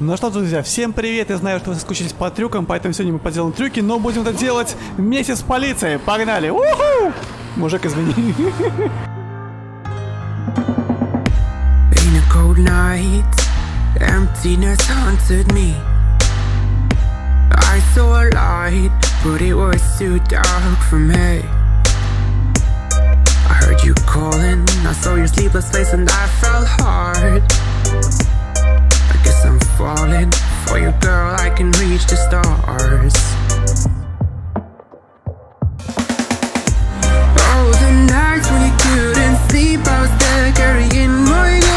Ну что, друзья, всем привет! Я знаю, что вы соскучились по трюкам, поэтому сегодня мы поделаем трюки, но будем это делать вместе с полицией. Погнали! Уху! Мужик, извини. I saw a light, but it was too dark for me. I heard you calling, I saw your sleepless face, and I fell hard. I guess I'm falling for you, girl. I can reach the stars. Oh, the nights when you couldn't sleep, I was there carrying my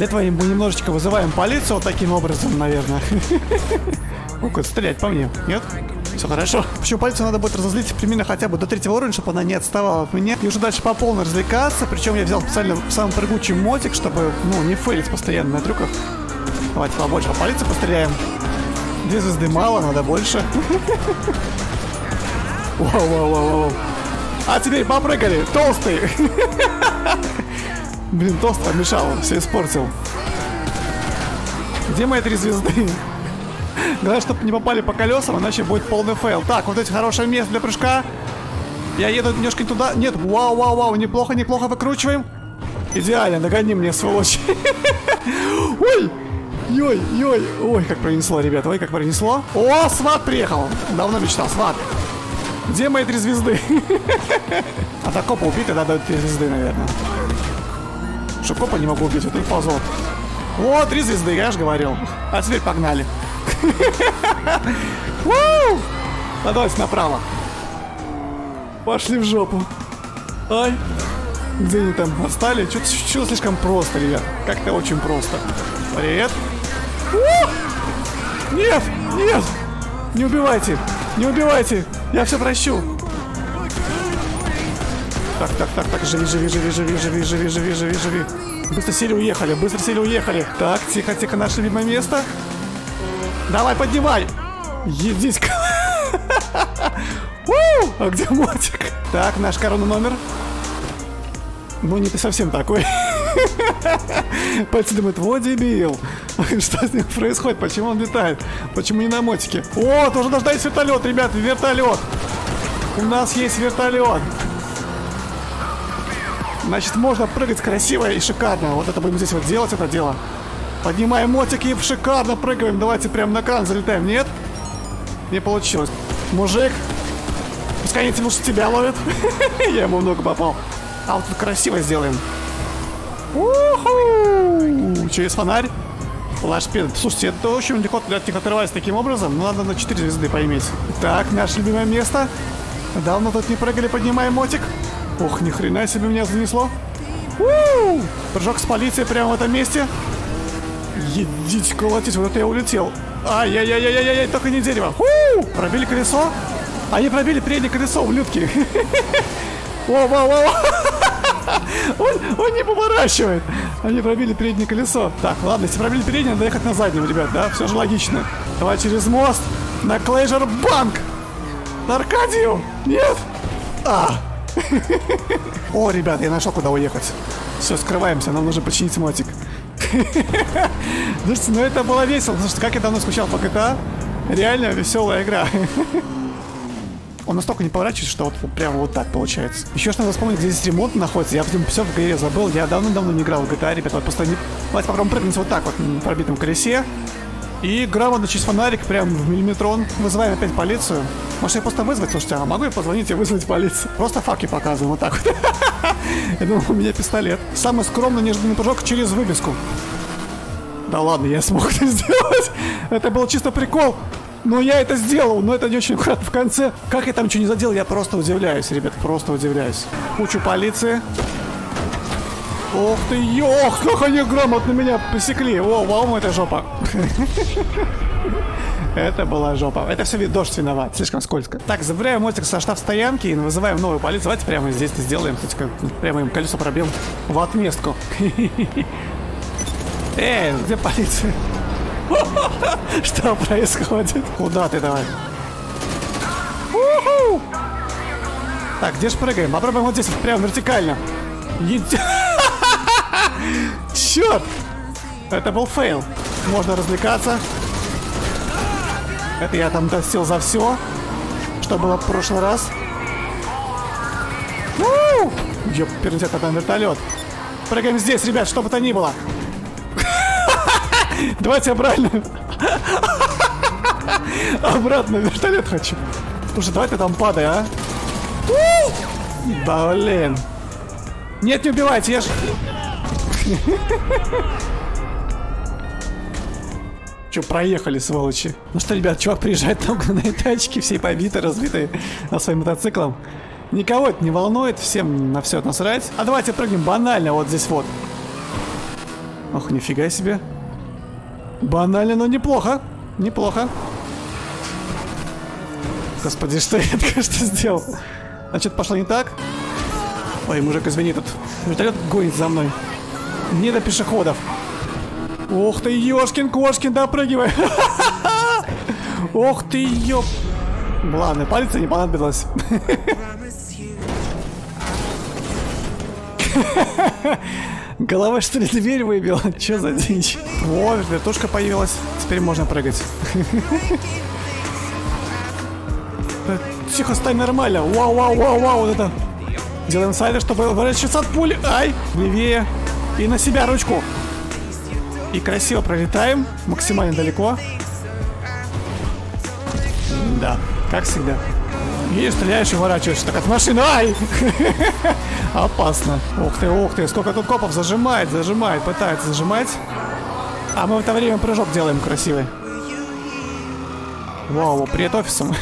Для этого мы немножечко вызываем полицию вот таким образом, наверное. Ну-ка, стрелять по мне, нет? Все хорошо. Почему полицию надо будет разозлить примерно хотя бы до третьего уровня, чтобы она не отставала от меня. И уже дальше по полной развлекаться. Причем я взял специально самый прыгучий мотик, чтобы, ну, не фейлить постоянно на трюках. Давайте побольше по полиции постреляем. Две звезды мало, надо больше. Вау, вау, вау, вау. А теперь попрыгали, толстый. Блин, толстый помешал, все испортил. Где мои три звезды? Главное, чтобы не попали по колесам, иначе будет полный фейл. Так, вот это хорошее место для прыжка. Я еду немножко не туда. Нет, вау, вау, вау, неплохо, неплохо выкручиваем. Идеально, догони меня, сволочь. Ой, Ой, ой, ой, как пронесло, ребята, ой, как пронесло. О, SWAT приехал. Давно мечтал, SWAT. Где мои три звезды? А так копа убить, тогда дают три звезды, наверное. Что копа не могу убить, это позор. О, три звезды, я же говорил. А теперь погнали. А давайте направо. Пошли в жопу. Ай. Где они там отстали? Что-то слишком просто, ребят. Как-то очень просто. Привет. Нет! Нет! Не убивайте! Не убивайте! Я все прощу! Так, так, так, так, живи, живи, живи, живи, живи, живи, живи, живи, живи. Быстро сели уехали, быстро сели уехали. Так, тихо, тихо, наше любимое место. Давай, поднимай! Едись. А где мотик? Так, наш корона номер. Ну, не ты совсем такой. Пальцы думают, вот дебил. Что с ним происходит? Почему он летает? Почему не на мотике? О, тоже должна есть вертолет, ребята, вертолет. У нас есть вертолет. Значит, можно прыгать красиво и шикарно. Вот это будем здесь вот делать, это дело. Поднимаем мотик и шикарно прыгаем. Давайте прям на кран залетаем. Нет? Не получилось. Мужик. Пускай они лучше тебя ловят. Я ему много попал. А вот тут красиво сделаем. Через фонарь. Лашпед. Слушайте, это очень легко от них отрывается таким образом. Но надо на 4 звезды поиметь. Так, наше любимое место. Давно тут не прыгали, поднимаем мотик. Ух, ни хрена себе меня занесло. У-у-у! Прыжок с полицией прямо в этом месте. Едите колотить, вот это я улетел. Ай-яй-яй-яй-яй, только не дерево. У-у-у! Пробили колесо? Они пробили переднее колесо, ублюдки. О-о-о-о! Он, он не поворачивает. Они пробили переднее колесо. Так, ладно, если пробили переднее, надо ехать на заднем, ребят, да? Все же логично. Давай через мост на Клейжер Банк. На Аркадию. Нет? А. О, ребят, я нашел, куда уехать. Все, скрываемся, нам нужно починить мотик. Слушайте, ну это было весело, потому что как я давно скучал по GTA. Реально веселая игра. Он настолько не поворачивается, что вот, вот прямо вот так получается. Еще что надо вспомнить, где здесь ремонт находится. Я потом все в игре забыл. Я давно-давно не играл в GTA, ребята. Вот просто не... Давайте попробуем прыгнуть вот так вот на пробитом колесе. И грамотно через фонарик прям в миллиметрон. Вызываем опять полицию. Может я просто вызвать? Слушайте, а могу я позвонить и вызвать полицию? Просто факи показываем вот так вот. Я думал, у меня пистолет. Самый скромный неожиданный прыжок через вывеску. Да ладно, я смог это сделать. Это был чисто прикол. Но я это сделал, но это не очень аккуратно в конце. Как я там ничего не задел, я просто удивляюсь, ребят, просто удивляюсь. Кучу полиции. Ох ты, ох, как они грамотно меня посекли. О, вау, это жопа. Это была жопа. Это все дождь виноват. Слишком скользко. Так, забираем мотик со штаб стоянки и вызываем новую полицию. Давайте прямо здесь -то сделаем. Кстати, как прямо им колесо пробьем в отместку. Эй, где полиция? Что происходит? Куда ты давай? Так, где же прыгаем? Попробуем вот здесь, вот прямо вертикально. Еди- Черт! Это был фейл. Можно развлекаться. Это я там достил за все, что было в прошлый раз. Ёп, пернет там вертолет. Прыгаем здесь, ребят, что бы то ни было. Давайте обратно. Обратно вертолет хочу. Слушай, давай ты там падай, а. Блин. Нет, не убивайте, я ж... Че, проехали, сволочи. Ну что, ребят, чувак приезжает на угнанные тачки, все побиты, разбитые на своим мотоциклом. Никого это не волнует, всем на все насрать. А давайте прыгнем банально вот здесь вот. Ох, нифига себе. Банально, но неплохо. Неплохо. Господи, что я только что сделал? Значит, пошло не так. Ой, мужик, извини, тут вертолет гонит за мной. Не до пешеходов. Ох ты, ёшкин кошкин, допрыгивай. Ох ты, ёп. Ладно, полиция не понадобилась. Голова что ли дверь выбила? Че за дичь? О, вертушка появилась. Теперь можно прыгать. Тихо, стай нормально. Вау, вау, вау, вау, вот это. Делаем сайдер, чтобы выращиваться от пули. Ай, левее. И на себя ручку. И красиво пролетаем. Максимально далеко. Да, как всегда. Видишь, стреляешь и уворачиваешься. Так от машины. Ай! Опасно. Ух ты, ух ты. Сколько тут копов зажимает, зажимает, пытается зажимать. А мы в это время прыжок делаем красивый. Вау, привет офисом.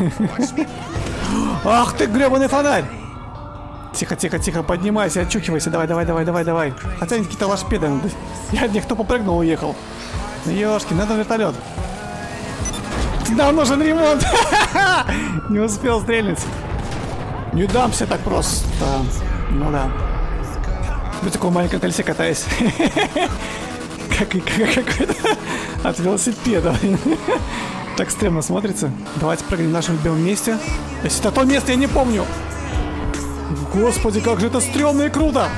Ах ты, гребаный фонарь! Тихо, тихо, тихо, поднимайся, очухивайся, давай, давай, давай, давай, давай. Хотя они какие-то лошпеды. Я от них кто попрыгнул, уехал. Ёшки, надо вертолет. Нам нужен ремонт. Не успел стрельнуть. Не дамся так просто. Ну да. На таком маленьком колесе катаюсь. Как, как, как это? От велосипеда. Так стрёмно смотрится. Давайте прыгнем в нашем любимом месте. Если это то место, я не помню. Господи, как же это стрёмно и круто!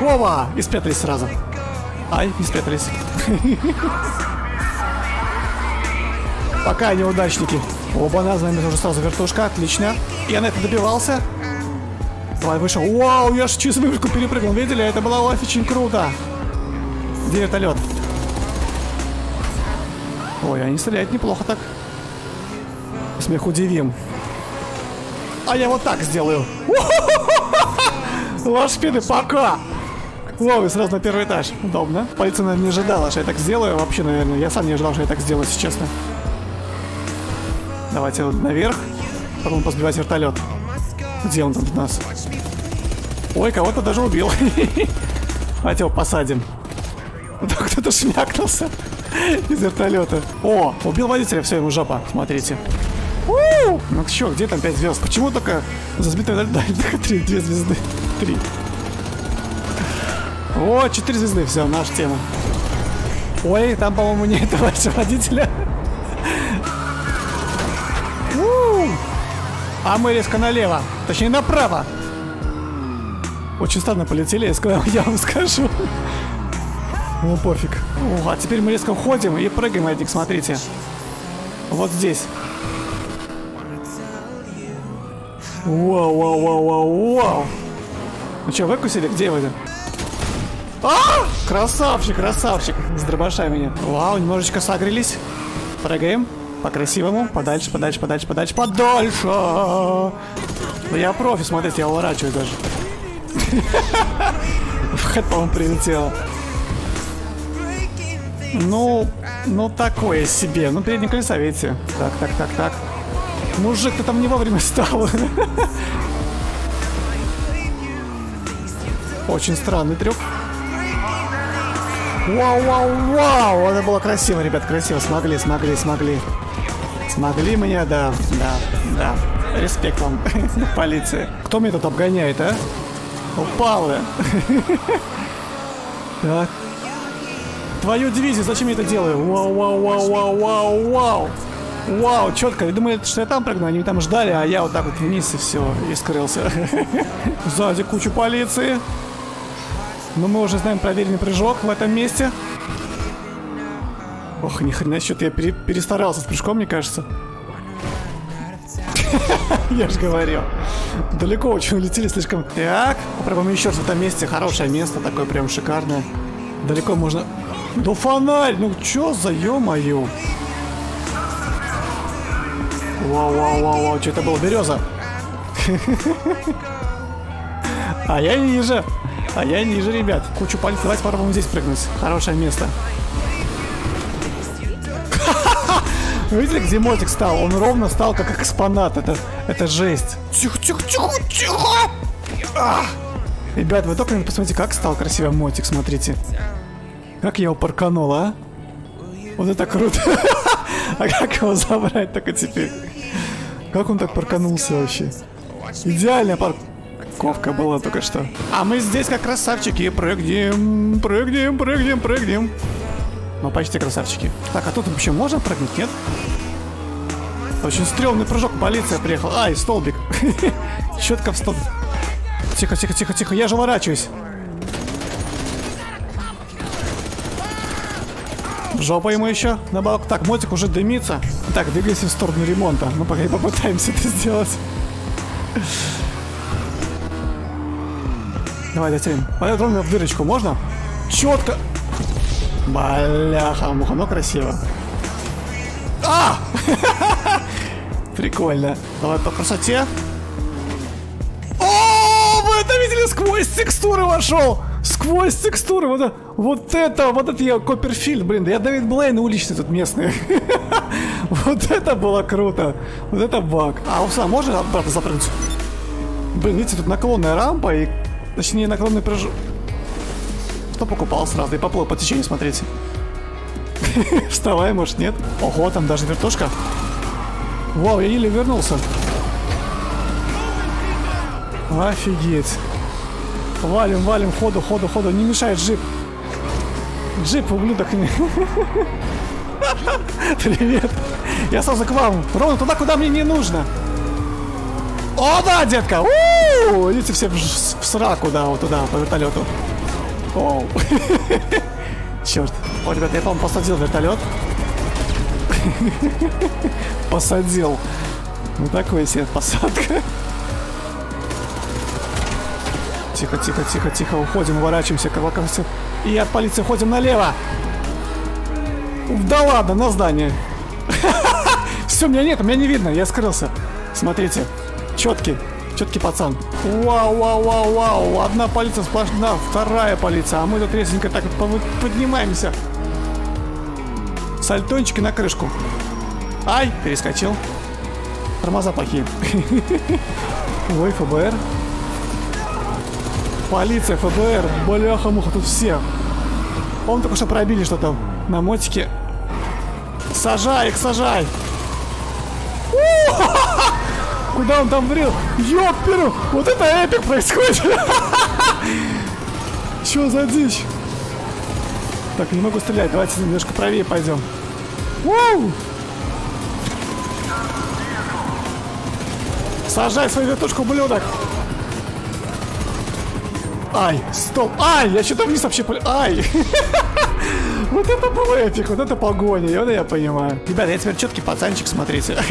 Опа! И спрятались сразу. Ай, не спрятались. Пока неудачники. Оба, на нами уже сразу вертушка, отлично. Я на это добивался. Давай, вышел. Вау, я ж через вышку перепрыгнул, видели? Это было очень круто. Где вертолет? Ой, они стреляют неплохо так. Смех удивим. А я вот так сделаю. Лошпиды, пока! И сразу на первый этаж. Удобно. Полиция, наверное, не ожидала, что я так сделаю. Вообще, наверное, я сам не ожидал, что я так сделаю, если честно. Давайте вот наверх. Потом позбивать вертолет. Где он там у нас? Ой, кого-то даже убил. Давайте его посадим. Кто-то шмякнулся из вертолета. О, убил водителя, все, ему жопа. Смотрите. Ну чё, где там 5 звезд? Почему только за сбитый вертолет? Да, только 3, 2 звезды. 3. О, 4 звезды, все, наша тема. Ой, там, по-моему, нет товарища водителя. А мы резко налево. Точнее, направо. Очень странно полетели, я я вам скажу. Ну, пофиг. О, а теперь мы резко уходим и прыгаем, Эдик, смотрите. Вот здесь. Вау, вау, вау, вау, вау. Ну что, выкусили? Где вы? А! Красавчик, красавчик. С дробаша меня. Вау, немножечко согрелись. Прыгаем. По-красивому. Подальше, подальше, подальше, подальше, подальше. Ну, я профи, смотрите, я уворачиваю даже. В хэт, по-моему, прилетело. Ну, ну такое себе. Ну, переднее колесо, видите. Так, так, так, так. Мужик, ты там не вовремя стал. Очень странный трюк. Вау, вау, вау! Это было красиво, ребят, красиво. Смогли, смогли, смогли. Смогли меня, да, да, да. Респект вам, полиция. Кто меня тут обгоняет, а? Упал я. Так. Твою дивизию, зачем я это делаю? Вау, вау, вау, вау, вау, вау. Вау, четко. Я думаю, что я там прыгну, они там ждали, а я вот так вот вниз и все, и скрылся. Сзади кучу полиции. Но мы уже знаем проверенный прыжок в этом месте. Ох, ни хрена, что-то я пере- перестарался с прыжком, мне кажется. Я же говорил. Далеко очень улетели, слишком... Так, попробуем еще раз в этом месте. Хорошее место, такое прям шикарное. Далеко можно... Да фонарь! Ну чё за ё-моё? Вау, вау, вау, вау, что это было? Береза. А я ниже. А я ниже, ребят. Кучу пальцев. Давайте попробуем здесь прыгнуть. Хорошее место. Видели, где мотик стал? Он ровно стал как экспонат. Это, это жесть. Тихо, тихо, тихо, тихо! А! Ребят, вы только посмотрите, как стал красивый мотик, смотрите. Как я его парканул, а? Вот это круто. А как его забрать только теперь? Как он так парканулся вообще? Идеальная парковка была только что. А мы здесь как красавчики. Прыгнем, прыгнем, прыгнем, прыгнем. Ну, почти красавчики. Так, а тут вообще можно прыгнуть, нет? Очень стрёмный прыжок. Полиция приехала. Ай, столбик. Четко в столбик. Тихо, тихо, тихо, тихо. Я же уворачиваюсь. Жопа ему еще на балк. Так, мотик уже дымится. Так, двигаемся в сторону ремонта. Ну, пока и попытаемся это сделать. Давай дотянем. Пойдет ровно в дырочку, можно? Четко. Бляха, муха, ну красиво. А! Прикольно. Давай по красоте. О, вы это видели? Сквозь текстуры вошел! Сквозь текстуры! Вот, вот это, вот это я Копперфильд, блин, я Дэвид Блейн уличный тут местный. Вот это было круто. Вот это баг. А, Уса, можно обратно запрыгнуть? Блин, видите, тут наклонная рампа и... Точнее, наклонный прыжок. Что покупал сразу и поплыл по течению, смотрите. Вставай, может, нет? Ого, там даже вертушка. Вау, я еле вернулся. Офигеть. Валим, валим, ходу, ходу, ходу. Не мешает джип. Джип, ублюдок. Привет. Я сразу к вам. Ровно туда, куда мне не нужно. О, да, детка! У-у-у! Идите все в, в сраку, да, вот туда, по вертолету. Оу. Черт. О, ребята, я, по-моему, посадил вертолет. Посадил. Ну, такой себе посадка. Тихо, тихо, тихо, тихо. Уходим, уворачиваемся. И от полиции ходим налево. Да ладно, на здание. Все, меня нет, меня не видно, я скрылся. Смотрите, четкий, четкий пацан. Вау, вау, вау, вау. Одна полиция сплошна, вторая полиция, а мы тут резенько так поднимаемся. Сальтончики на крышку. Ай, перескочил. Тормоза плохие. Ой, ФБР. Полиция, ФБР, бляха-муха, тут все. Он только что пробили что-то на мотике. Сажай их, сажай! Куда он там врел? Ёперу! Вот это эпик происходит! Чё за дичь? Так, не могу стрелять, давайте немножко правее пойдем. Уу! Сажай свою вертушку, ублюдок! Ай, стоп! Ай, я что-то вниз вообще. Ай! Вот это был эпик, вот это погоня, вот я понимаю. Ребята, я теперь четкий пацанчик, смотрите.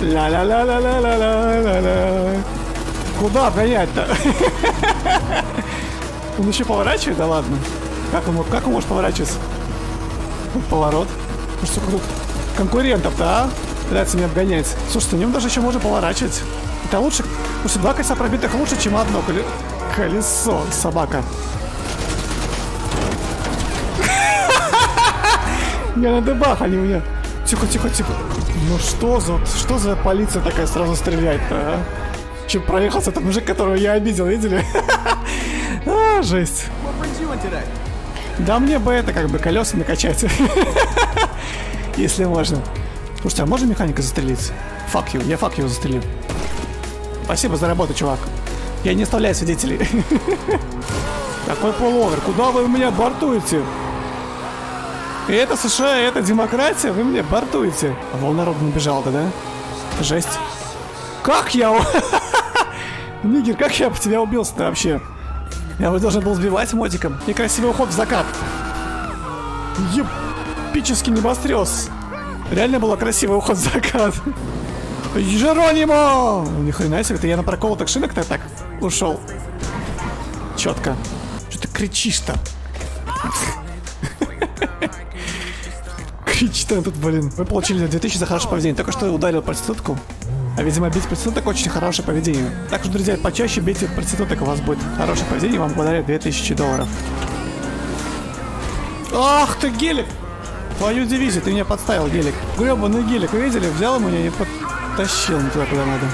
Ля-ля-ля-ля-ля-ля-ля-ля-ля. Куда обгонять-то? Он еще поворачивает? Да ладно. Как он, как он может поворачиваться? Вот поворот. Ну что тут конкурентов-то, а? Пытается меня обгонять. Слушайте, на нем даже еще можно поворачивать. Это лучше... Слушай, два кольца пробитых лучше, чем одно колесо, собака. Я на дебах, они у меня. Тихо, тихо, тихо. Ну что за, что за полиция такая сразу стреляет-то, а? Чем проехался этот мужик, которого я обидел, видели? А, жесть. Да мне бы это как бы колеса накачать. Если можно. Слушайте, а можно механика застрелить? Фак его, я фак его застрелил. Спасибо за работу, чувак. Я не оставляю свидетелей. Какой полуовер? Куда вы меня бортуете? Это США, это демократия, вы мне бортуете. А волна народу набежала-то, да? Жесть. Как я... Нигер, как я по тебя убился-то вообще? Я бы должен был сбивать мотиком. И красивый уход в закат. Епический небострез. Реально было красивый уход в закат. Жеронимо! Ни хрена себе, это я на проколотых шинок-то так ушел. Четко. Что ты кричишь-то? Кричит он тут, блин. Вы получили 2000 за хорошее поведение. Только что ударил проститутку. А, видимо, бить проституток очень хорошее поведение. Так что, друзья, почаще бейте проституток, у вас будет хорошее поведение, вам подарят 2000 долларов. Ах ты, гелик! Твою дивизию, ты меня подставил, гелик. Гребаный гелик, вы видели? Взял меня и подтащил не туда, куда надо.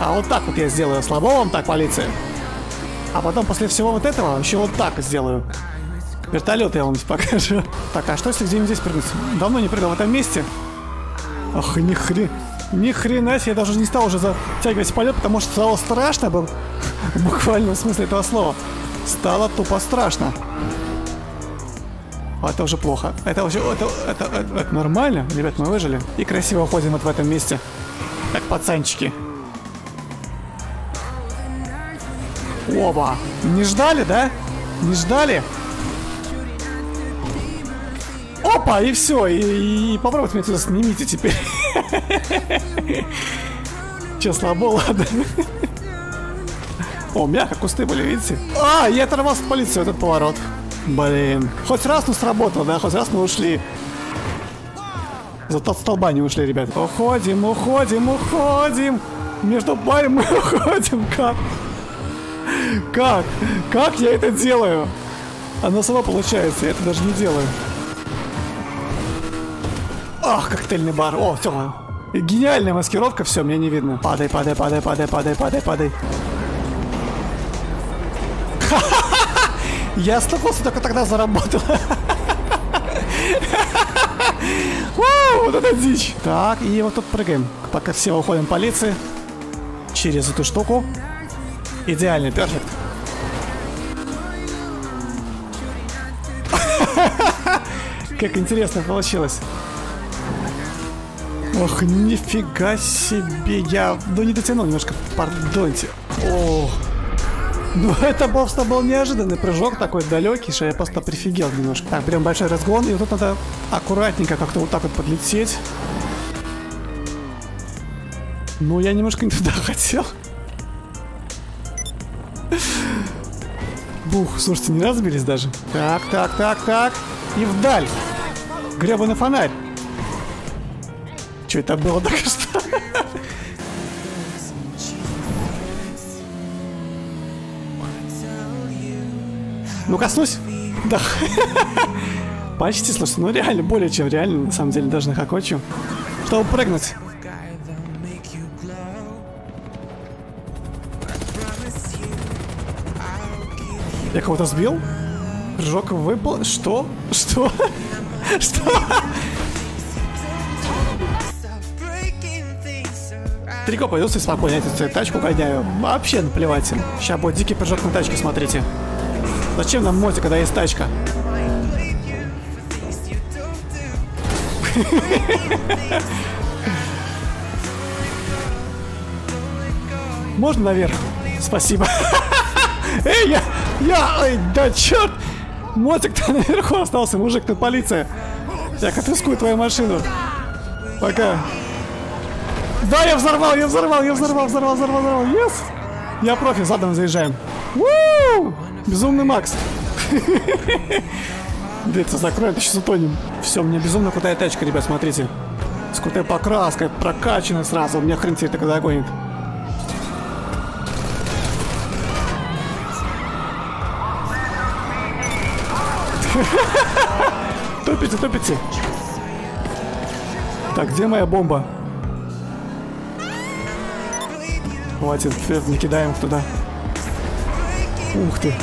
А вот так вот я сделаю. Слабо вам так, полиция? А потом после всего вот этого еще вот так сделаю. Вертолет я вам покажу. Так, а что если где-нибудь здесь прыгнуть? Давно не прыгал в этом месте. Ах, ни хрена. Ни хрена себе, я даже не стал уже затягивать полет, потому что стало страшно было. В буквальном смысле этого слова. Стало тупо страшно. Это уже плохо. Это уже... Это, это, это, это нормально. Ребят, мы выжили. И красиво ходим вот в этом месте. Как пацанчики. Оба. Не ждали, да? Не ждали? Опа, и все. И, и, и попробуйте меня туда снимите теперь. Че, слабо, ладно. О, мягко кусты были, видите? А, я оторвался от полиции, этот поворот. Блин. Хоть раз ну сработало, да? Хоть раз мы ушли. Зато от столба не ушли, ребят. Уходим, уходим, уходим. Между парой мы уходим. Как? Как? Как я это делаю? Оно само получается, я это даже не делаю. Ах, коктейльный бар. О, все. Гениальная маскировка, все, мне не видно. Падай, падай, падай, падай, падай, падай, падай. Я стукнулся только тогда заработал. Вот это дичь. Так, и вот тут прыгаем. Пока все уходим полиции. Через эту штуку. Идеально, перфект. Как интересно получилось. Ох, нифига себе. Я, ну, не дотянул немножко, пардоньте. О, ну, это просто был неожиданный прыжок такой далекий, что я просто прифигел немножко. Так, берем большой разгон, и вот тут надо аккуратненько как-то вот так вот подлететь. Ну, я немножко не туда хотел. Бух, слушайте, не разбились даже. Так, так, так, так. И вдаль. Гребаный фонарь. Что это было что? Ну, коснусь. Да. Почти, слушай, ну реально, более чем реально, на самом деле, даже на хохочу. Чтобы прыгнуть. Я кого-то сбил? Прыжок выпал. Что? Что? Что? Трико пойдется спокойно, я тачку гоняю. Вообще наплевать. Сейчас будет дикий прыжок на тачке, смотрите. Зачем нам мотик, когда есть тачка? Можно наверх? Спасибо. Эй, я, я, ой, да черт! Мотик-то наверху остался, мужик, ты полиция. Я конфискую твою машину. Пока. Да, я взорвал, я взорвал, я взорвал, взорвал, взорвал, взорвал. Yes! Я профи, задом заезжаем. Уу! Безумный Макс. Дверцы закроем, сейчас утонем. Все, мне безумно крутая тачка, ребят, смотрите. С крутой покраской, прокачанной сразу. У меня хрен теперь тогда гонит. Топите, топите. Так, где моя бомба? Хватит, не кидаем туда. Ух ты.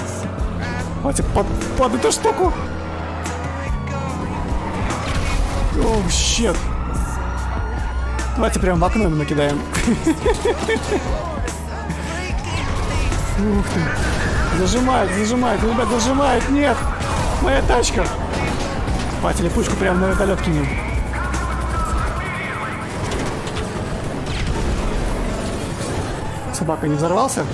Давайте под, под эту штуку. О, щет. Давайте прям в окно ему накидаем. Ух ты. Зажимает, зажимает. Ребят, зажимает. Нет. Моя тачка. Давайте липучку прямо на вертолет кинем. Собака не взорвался?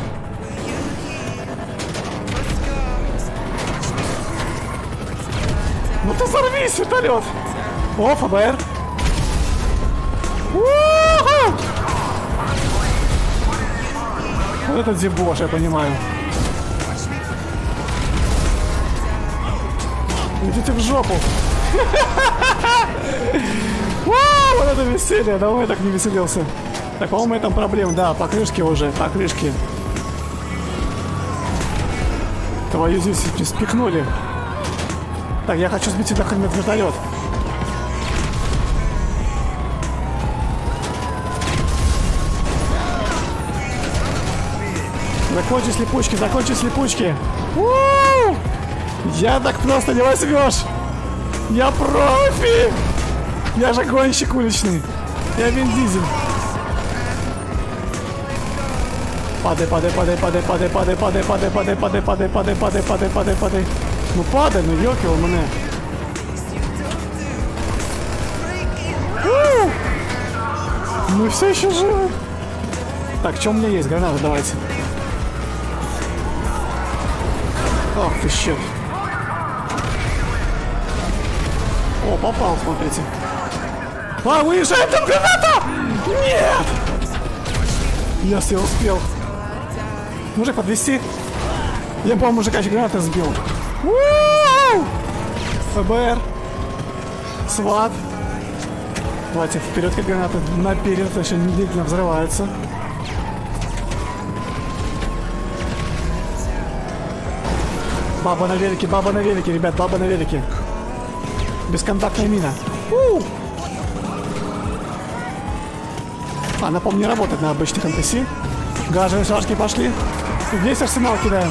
Ты взорвись, вертолет! О, ФБР! Вот это дебош, я понимаю. Идите в жопу. Вот это веселье. Давно я так не веселился. Так, по-моему, там проблем. Да, покрышки уже, покрышки. Твою здесь спихнули. Так, я хочу сбить сюда хоть вертолет. Закончи слепучки, закончи слепучки. У-у-у! Я так просто не возьмешь. Я профи. Я же гонщик уличный. Я Вин Дизель. Падай, падай, падай, падай, падай, падай, падай, падай, падай, падай, падай, падай, падай, падай, падай, падай. Ну падай, ну у мене. Мы все еще живы. Так, что у меня есть? Граната давайте. Ах ты щет. О, попал, смотрите. А, выезжает там граната! Нет! Если я успел. Мужик, подвести. Я, по-моему, мужика еще граната сбил. ФБР. Сват. Давайте вперед, как граната. Наперед, еще медленно взрывается. Баба на велике, баба на велике, ребят, баба на велике. Бесконтактная мина. У! Она, по-моему, не работает на обычных МТС. Газовые шашки пошли. Весь арсенал кидаем.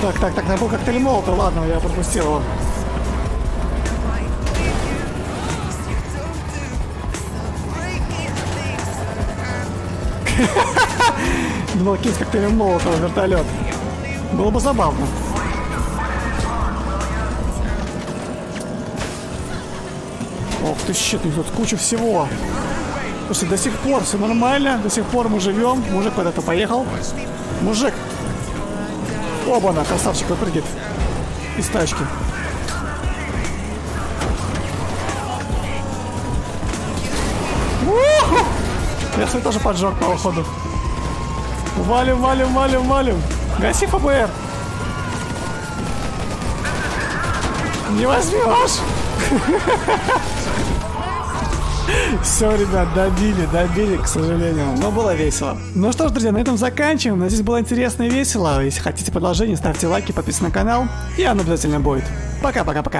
Так, так, так, был коктейль молотов. Ладно, я пропустил его. Думал, кинуть коктейлем молотого вертолет. Было бы забавно. Ох ты щит, тут куча всего. Слушай, до сих пор все нормально, до сих пор мы живем. Мужик куда-то поехал. Мужик! Оба-на, красавчик выпрыгивает из тачки. Я свой тоже поджег по уходу. Валим, валим, валим, валим. Гаси ФБР. Не возьмешь. Все, ребят, добили, добили, к сожалению. Но было весело. Ну что ж, друзья, на этом заканчиваем. Надеюсь, было интересно и весело. Если хотите продолжение, ставьте лайки, подписывайтесь на канал. И оно обязательно будет. Пока-пока-пока.